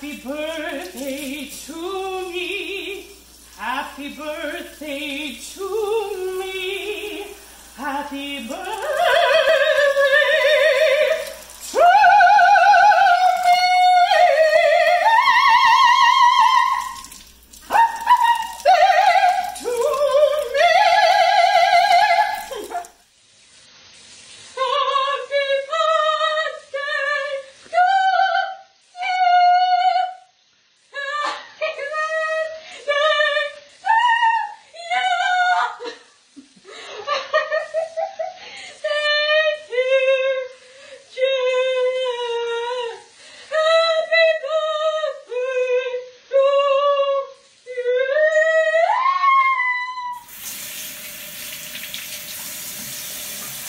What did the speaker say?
Happy birthday to me. Happy birthday to me. Happy birthday